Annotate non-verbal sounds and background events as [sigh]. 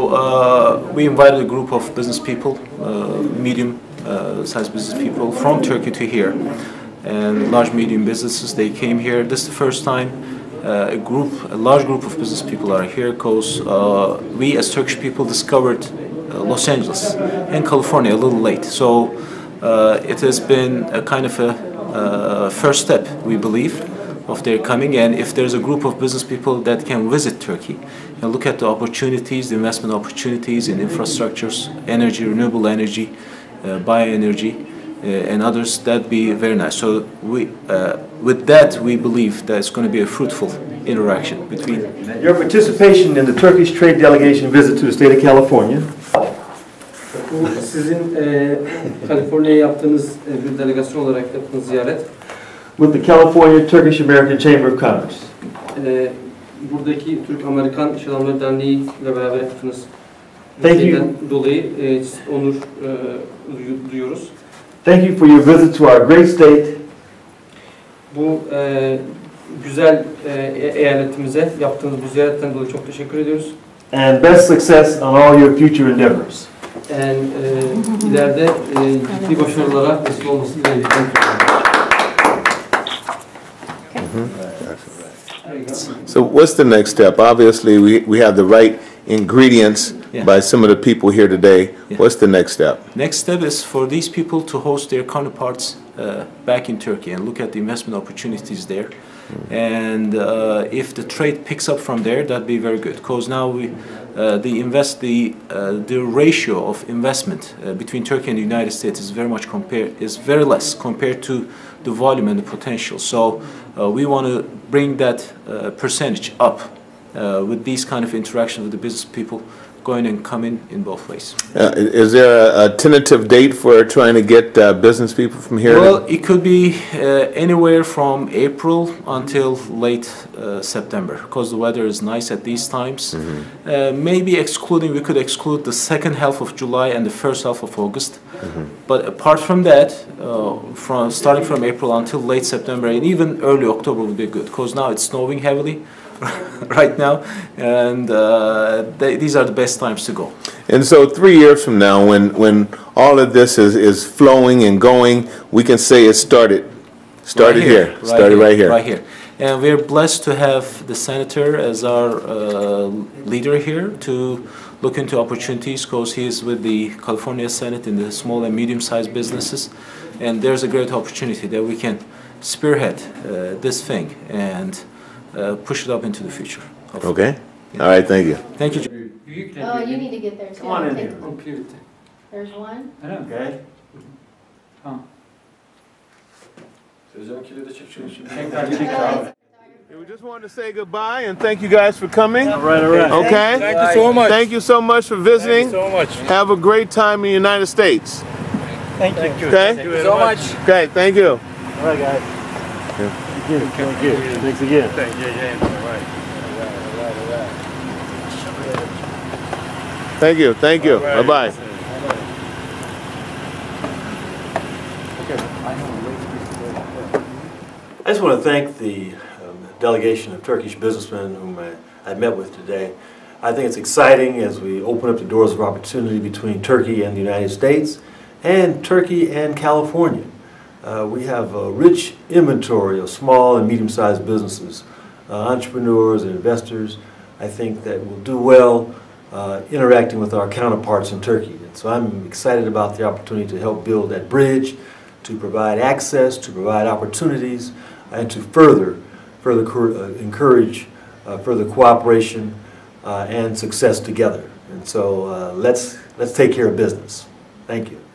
Uh, we invited a group of business people, uh, medium uh, business people from Turkey to here. And large medium businesses, they came here. This is the first time uh, a group, a large group of business people are here because uh, we as Turkish people discovered uh, Los Angeles and California a little late. So it has been a kind of a first step, we believe, of their coming. And if there's a group of business people that can visit Turkey and look at the opportunities, the investment opportunities in infrastructures, energy, renewable energy, uh, bioenergy, uh, and others, that'd be very nice. So we, uh, with that, we believe that it's going to be a fruitful interaction between. Your participation in the Turkish trade delegation visit to the state of California. Bu sizin e, Kaliforniya'ya yaptığınız e, bir delegasyon olarak yaptığınız ziyaret. With the California Turkish American Chamber of Commerce. Ee, buradaki Türk-Amerikan İş Adamları Derneği ile beraber yaptığınız Thank you. dolayı e, onur e, duyuyoruz. Thank you for your visit to our great state. Bu e, güzel e, eyaletimize yaptığınız bu ziyaretten dolayı çok teşekkür ediyoruz. And best success on all your future endeavors. And, e, ileride e, ciddi başarılara vesile olması dileğiyle. So what's the next step? Obviously, we, we have the right ingredients Yeah. by some of the people here today. Yeah. What's the next step? Next step is for these people to host their counterparts uh, back in Turkey and look at the investment opportunities there. And uh, if the trade picks up from there, that'd be very good. Because now we, uh, the invest the uh, the ratio of investment uh, between Turkey and the United States is very much compared is very less compared to the volume and the potential. So uh, we want to bring that uh, percentage up uh, with these kind of interactions with the business people going and coming in both ways. Uh, is there a, a tentative date for trying to get uh, business people from here? Well, it could be uh, anywhere from April until late uh, September because the weather is nice at these times. Uh, maybe excluding, we could exclude the second half of July and the first half of August. But apart from that, uh, from starting from April until late September and even early October would be good because now it's snowing heavily. [laughs] right now, and uh, they, these are the best times to go. and so three years from now, when, when all of this is, is flowing and going, we can say it started, started Right here, started right here. Right here. And we're blessed to have the senator as our uh, leader here to look into opportunities because he is with the California Senate in the small and medium-sized businesses. And there's a great opportunity that we can spearhead uh, this thing and uh, push it up into the future. hopefully. Okay? All right, thank you. Thank you. Oh, you need to get there too. Come on in here. Completely. There's one. Okay? We just wanted to say goodbye and thank you guys for coming. All right, all right. Okay? Thank you so much. Thank you so much for visiting. so much. Have a great time in the United States. Thank you. Okay? Thank you so much. Okay, thank you. All right, guys. Thank you. Thank you. Thanks again. Thank you again. All right. Thank you, thank you. Bye-bye. I just want to thank the um, delegation of Turkish businessmen whom I, I met with today. I think it's exciting as we open up the doors of opportunity between Turkey and the United States and Turkey and California. Uh, we have a rich inventory of small and medium-sized businesses, uh, entrepreneurs and investors, I think that will do well uh, interacting with our counterparts in Turkey. And so I'm excited about the opportunity to help build that bridge, to provide access, to provide opportunities, and to further, further uh, encourage uh, further cooperation uh, and success together. And so let's, let's take care of business. Thank you.